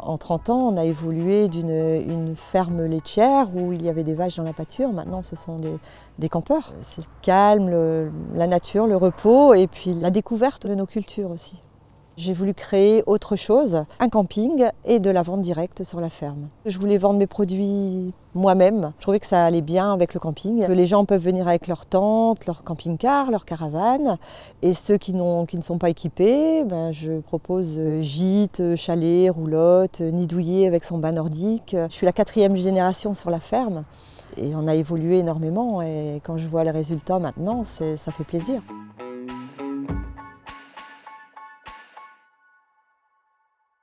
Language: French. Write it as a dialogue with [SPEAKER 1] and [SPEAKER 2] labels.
[SPEAKER 1] En 30 ans, on a évolué d'une ferme laitière où il y avait des vaches dans la pâture. Maintenant, ce sont des, campeurs. C'est le calme, la nature, le repos et puis la découverte de nos cultures aussi. J'ai voulu créer autre chose, un camping et de la vente directe sur la ferme. Je voulais vendre mes produits moi-même. Je trouvais que ça allait bien avec le camping, que les gens peuvent venir avec leur tente, leur camping-car, leur caravane. Et ceux qui, qui ne sont pas équipés, ben, je propose gîte, chalet, roulotte, nidouillé avec son bain nordique. Je suis la quatrième génération sur la ferme et on a évolué énormément et quand je vois les résultats maintenant, ça fait plaisir.